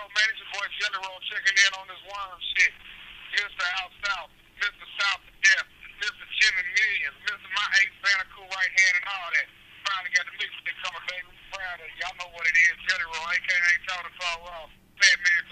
go, man? It's your boy Jelly Roll checking in on this worm shit. Mr. Out South, Mr. South of Death, Mr. Jimmy Millions, Mr. My Ace Bandicoot right hand and all that. Finally got the mixtape coming, baby. Proud of. Y'all know what it is. Jelly Roll, aka Tony Call Raw. Fat Man